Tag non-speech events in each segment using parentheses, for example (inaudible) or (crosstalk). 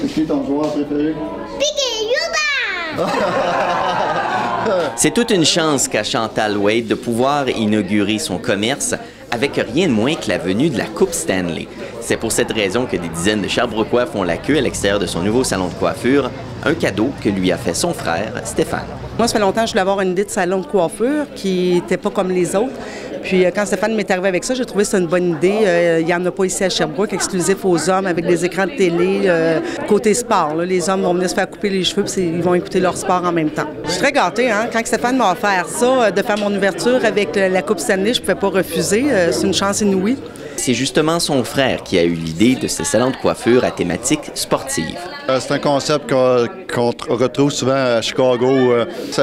C'est qui ton joueur préféré? (laughs) C'est toute une chance qu'a Chantal Wade de pouvoir inaugurer son commerce avec rien de moins que la venue de la Coupe Stanley. C'est pour cette raison que des dizaines de Sherbrookeois font la queue à l'extérieur de son nouveau salon de coiffure, un cadeau que lui a fait son frère, Stéphane. Moi, ça fait longtemps que je voulais avoir une idée de salon de coiffure qui n'était pas comme les autres. Puis euh, quand Stéphane m'est arrivé avec ça, j'ai trouvé que c'était une bonne idée. Euh, il n'y en a pas ici à Sherbrooke, exclusif aux hommes, avec des écrans de télé, euh, côté sport. là. Les hommes vont venir se faire couper les cheveux, puis c'est- ils vont écouter leur sport en même temps. Je suis très gâtée, hein? Quand Stéphane m'a offert ça, de faire mon ouverture avec la Coupe Stanley, je ne pouvais pas refuser. C'est une chance inouïe. C'est justement son frère qui a eu l'idée de ce salon de coiffure à thématique sportive. C'est un concept qu'on retrouve souvent à Chicago.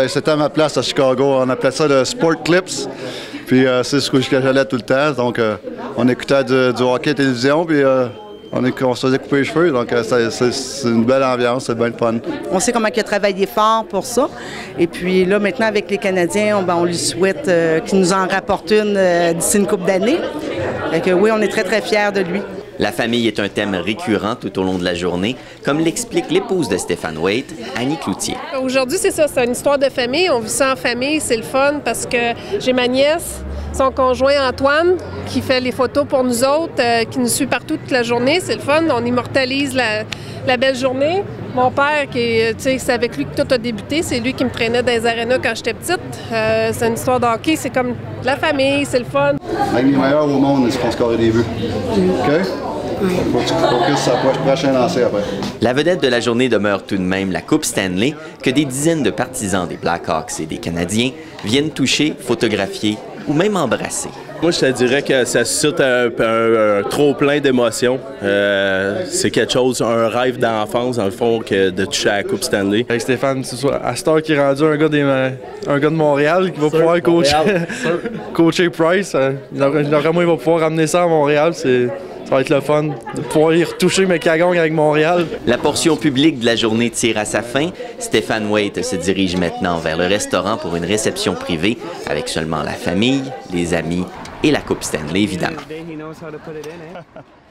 C'était à ma place à Chicago. On appelait ça le Sport Clips. Puis euh, c'est ce que j'allais tout le temps. Donc euh, on écoutait du, du hockey à la télévision. Puis euh, on, se faisait couper les cheveux. Donc c'est- une belle ambiance. C'est bien le fun. On sait comment il a travaillé fort pour ça. Et puis là, maintenant, avec les Canadiens, on, ben, lui souhaite qu'il nous en rapporte une d'ici une couple d'années. Oui, on est très, très fiers de lui. La famille est un thème récurrent tout au long de la journée, comme l'explique l'épouse de Stéphane Waite, Annie Cloutier. Aujourd'hui, c'est ça, c'est une histoire de famille. On vit ça en famille, c'est le fun parce que j'ai ma nièce, son conjoint Antoine, qui fait les photos pour nous autres, euh, qui nous suit partout toute la journée. C'est le fun. On immortalise la, la belle journée. Mon père, qui est, tu sais, c'est avec lui que tout a débuté. C'est lui qui me traînait dans les arénas quand j'étais petite. Euh, c'est une histoire de hockey. C'est comme la famille, c'est le fun. Avec les meilleurs au monde, ils se font scorer des buts. OK? Faut que tu focuses sur le prochain lancer après. La vedette de la journée demeure tout de même la Coupe Stanley, que des dizaines de partisans des Blackhawks et des Canadiens viennent toucher, photographier ou même embrasser. Moi, je te dirais que ça suscite un, un- un trop plein d'émotions. Euh, c'est quelque chose, un rêve d'enfance, dans le fond, que de toucher à la Coupe Stanley. Avec Stéphane, c'est ça. À cette heure qui est rendu un gars, des, un gars de Montréal qui va pouvoir coacher, (laughs) coacher Price, euh, normalement il va pouvoir ramener ça à Montréal. C'est, ça va être le fun de pouvoir y retoucher mes cagons avec Montréal. La portion publique de la journée tire à sa fin. Stéphane Waite se dirige maintenant vers le restaurant pour une réception privée avec seulement la famille, les amis et la Coupe Stanley, évidemment. (laughs)